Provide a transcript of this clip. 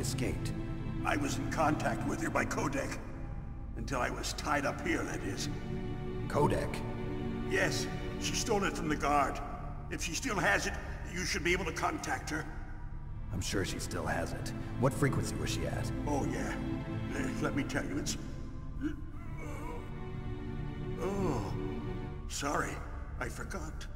escaped. I was in contact with her by Codec. Until I was tied up here, that is. Codec? Yes, she stole it from the guard. If she still has it, you should be able to contact her. I'm sure she still has it. What frequency was she at? Oh, yeah. Let me tell you, it's... Oh. Sorry, I forgot.